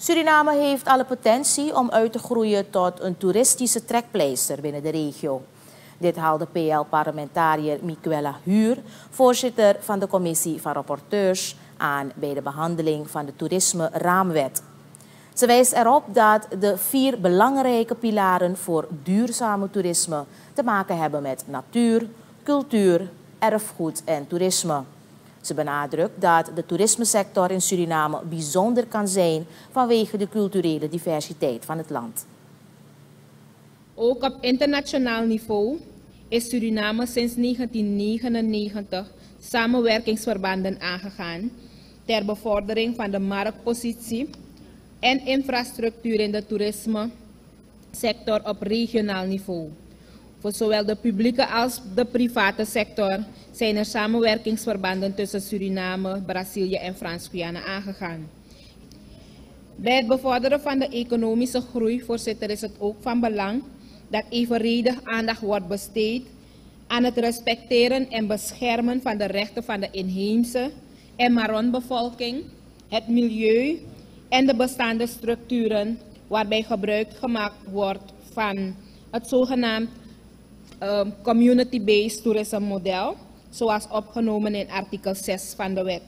Suriname heeft alle potentie om uit te groeien tot een toeristische trekpleister binnen de regio. Dit haalde PL-parlementariër Miquela Huur, voorzitter van de commissie van rapporteurs, aan bij de behandeling van de toerisme-raamwet. Ze wijst erop dat de vier belangrijke pilaren voor duurzame toerisme te maken hebben met natuur, cultuur, erfgoed en toerisme. Ze benadrukt dat de toerismesector in Suriname bijzonder kan zijn vanwege de culturele diversiteit van het land. Ook op internationaal niveau is Suriname sinds 1999 samenwerkingsverbanden aangegaan ter bevordering van de marktpositie en infrastructuur in de toerisme sector op regionaal niveau. Voor zowel de publieke als de private sector zijn er samenwerkingsverbanden tussen Suriname, Brazilië en Frans-Guyana aangegaan. Bij het bevorderen van de economische groei, voorzitter, is het ook van belang dat evenredig aandacht wordt besteed aan het respecteren en beschermen van de rechten van de inheemse en Maronbevolking, het milieu en de bestaande structuren waarbij gebruik gemaakt wordt van het zogenaamd um, community-based tourism model, zoals opgenomen in artikel 6 van de wet.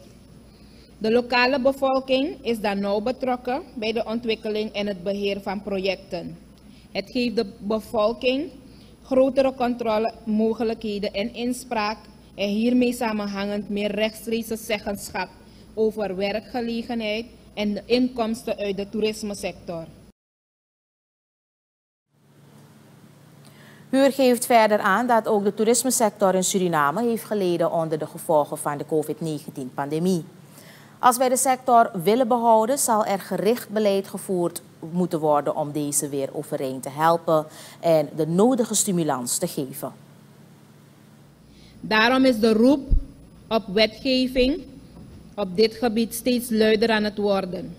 De lokale bevolking is dan nauw betrokken bij de ontwikkeling en het beheer van projecten. Het geeft de bevolking grotere controlemogelijkheden en inspraak en hiermee samenhangend meer rechtstreekse zeggenschap over werkgelegenheid en de inkomsten uit de toerismesector. Huur geeft verder aan dat ook de toerismesector in Suriname heeft geleden onder de gevolgen van de COVID-19-pandemie. Als wij de sector willen behouden, zal er gericht beleid gevoerd moeten worden om deze weer overeind te helpen en de nodige stimulans te geven. Daarom is de roep op wetgeving op dit gebied steeds luider aan het worden.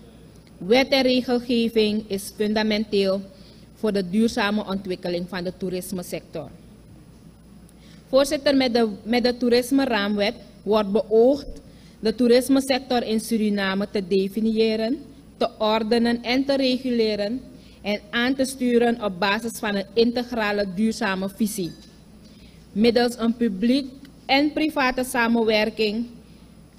Wet en regelgeving is fundamenteel voor de duurzame ontwikkeling van de toerismesector. Voorzitter, met de, met de toerisme-raamwet wordt beoogd de toerismesector in Suriname te definiëren, te ordenen en te reguleren en aan te sturen op basis van een integrale duurzame visie. Middels een publiek en private samenwerking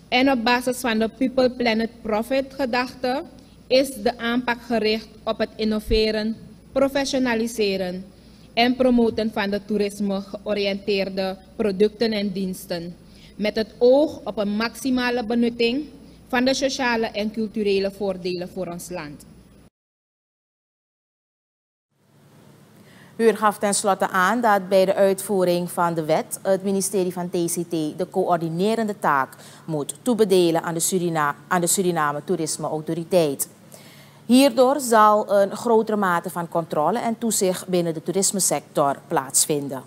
en op basis van de People Planet Profit gedachte is de aanpak gericht op het innoveren professionaliseren en promoten van de toerisme georiënteerde producten en diensten. Met het oog op een maximale benutting van de sociale en culturele voordelen voor ons land. Huur gaf tenslotte aan dat bij de uitvoering van de wet het ministerie van TCT de coördinerende taak moet toebedelen aan de, Surina aan de Suriname Toerisme Autoriteit. Hierdoor zal een grotere mate van controle en toezicht binnen de toerismesector plaatsvinden.